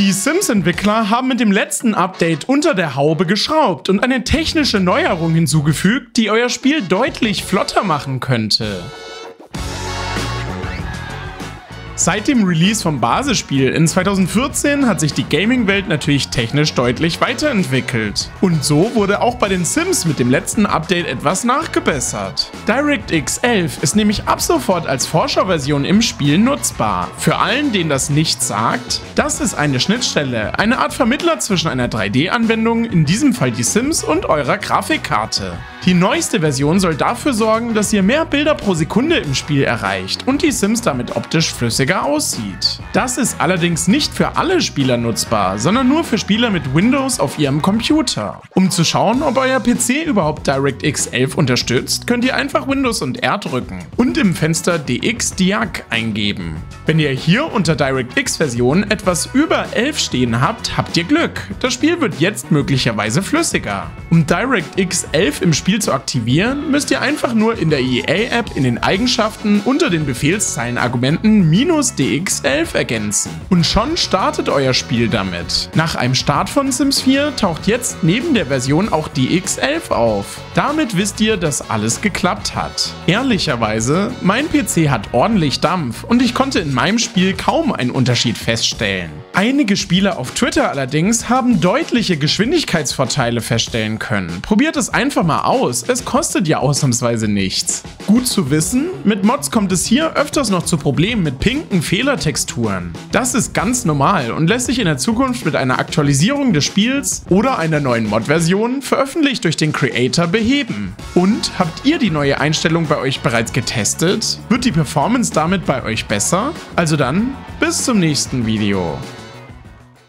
Die Sims-Entwickler haben mit dem letzten Update unter der Haube geschraubt und eine technische Neuerung hinzugefügt, die euer Spiel deutlich flotter machen könnte. Seit dem Release vom Basisspiel in 2014 hat sich die Gaming-Welt natürlich technisch deutlich weiterentwickelt. Und so wurde auch bei den Sims mit dem letzten Update etwas nachgebessert. DirectX 11 ist nämlich ab sofort als Vorschauversion im Spiel nutzbar. Für allen, denen das nichts sagt, das ist eine Schnittstelle, eine Art Vermittler zwischen einer 3D-Anwendung, in diesem Fall die Sims, und eurer Grafikkarte. Die neueste Version soll dafür sorgen, dass ihr mehr Bilder pro Sekunde im Spiel erreicht und die Sims damit optisch flüssiger aussieht. Das ist allerdings nicht für alle Spieler nutzbar, sondern nur für Spieler mit Windows auf ihrem Computer. Um zu schauen, ob euer PC überhaupt DirectX 11 unterstützt, könnt ihr einfach Windows und R drücken und im Fenster DXDiag eingeben. Wenn ihr hier unter DirectX Version etwas über 11 stehen habt, habt ihr Glück. Das Spiel wird jetzt möglicherweise flüssiger. Um DirectX 11 im Spiel Spiel zu aktivieren, müsst ihr einfach nur in der EA-App in den Eigenschaften unter den Befehlszeilenargumenten "-dx11" ergänzen. Und schon startet euer Spiel damit. Nach einem Start von Sims 4 taucht jetzt neben der Version auch dx11 auf. Damit wisst ihr, dass alles geklappt hat. Ehrlicherweise, mein PC hat ordentlich Dampf und ich konnte in meinem Spiel kaum einen Unterschied feststellen. Einige Spieler auf Twitter allerdings haben deutliche Geschwindigkeitsvorteile feststellen können. Probiert es einfach mal aus, es kostet ja ausnahmsweise nichts. Gut zu wissen, mit Mods kommt es hier öfters noch zu Problemen mit pinken Fehlertexturen. Das ist ganz normal und lässt sich in der Zukunft mit einer Aktualisierung des Spiels oder einer neuen Mod-Version veröffentlicht durch den Creator beheben. Und habt ihr die neue Einstellung bei euch bereits getestet? Wird die Performance damit bei euch besser? Also dann, bis zum nächsten Video.